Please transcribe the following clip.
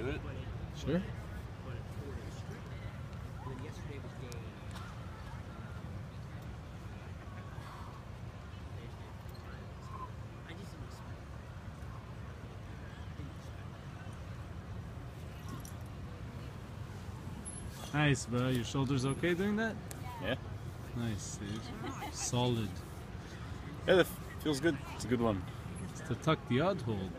Do it. Sure. Nice, bro. Your shoulders okay doing that? Yeah. Nice, dude. Solid. Yeah, that feels good. It's a good one. It's to tuck the odd hold.